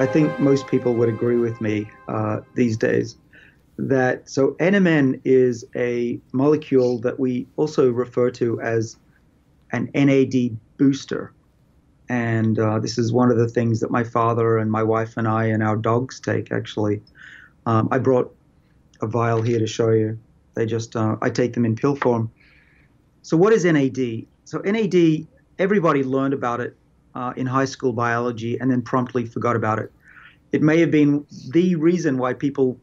I think most people would agree with me uh, these days that so NMN is a molecule that we also refer to as an NAD booster. And uh, this is one of the things that my father and my wife and I and our dogs take, actually. Um, I brought a vial here to show you. They just, uh, I take them in pill form. So, what is NAD? So, NAD, everybody learned about it uh, in high school biology and then promptly forgot about it. It may have been the reason why people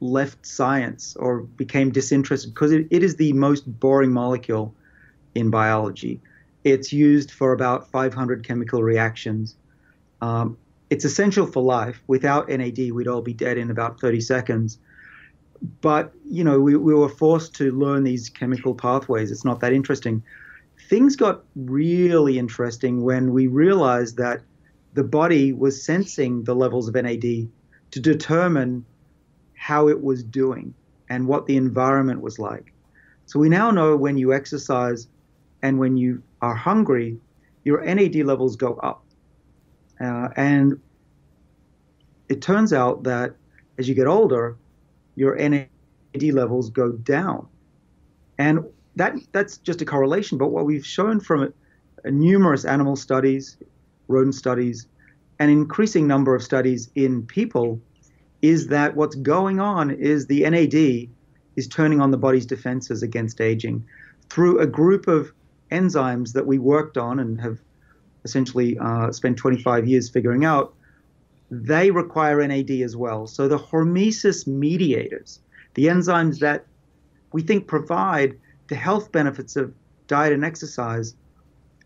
left science or became disinterested because it, it is the most boring molecule in biology. It's used for about 500 chemical reactions. Um, it's essential for life. Without NAD, we'd all be dead in about 30 seconds. But, you know, we, we were forced to learn these chemical pathways. It's not that interesting. Things got really interesting when we realized that the body was sensing the levels of NAD to determine how it was doing and what the environment was like. So we now know when you exercise and when you are hungry, your NAD levels go up. Uh, and it turns out that as you get older, your NAD levels go down. And that, that's just a correlation. But what we've shown from uh, numerous animal studies, rodent studies, an increasing number of studies in people is that what's going on is the NAD is turning on the body's defenses against aging through a group of enzymes that we worked on and have essentially uh, spent 25 years figuring out. They require NAD as well. So the hormesis mediators, the enzymes that we think provide the health benefits of diet and exercise,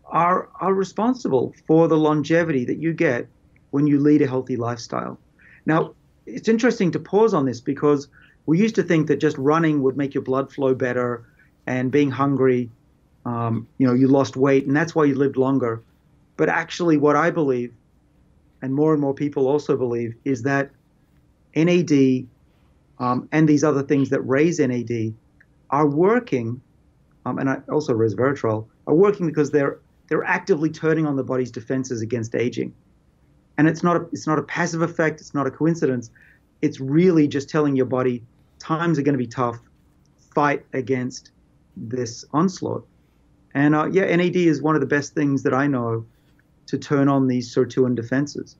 are, are responsible for the longevity that you get when you lead a healthy lifestyle. Now, it's interesting to pause on this because we used to think that just running would make your blood flow better and being hungry, um, you know, you lost weight and that's why you lived longer. But actually, what I believe, and more and more people also believe, is that NAD um, and these other things that raise NAD are working, um, and I, also resveratrol, are working because they're they're actively turning on the body's defenses against aging and it's not a, it's not a passive effect. It's not a coincidence. It's really just telling your body times are going to be tough. Fight against this onslaught. And uh, yeah, NAD is one of the best things that I know to turn on these sirtuin defenses.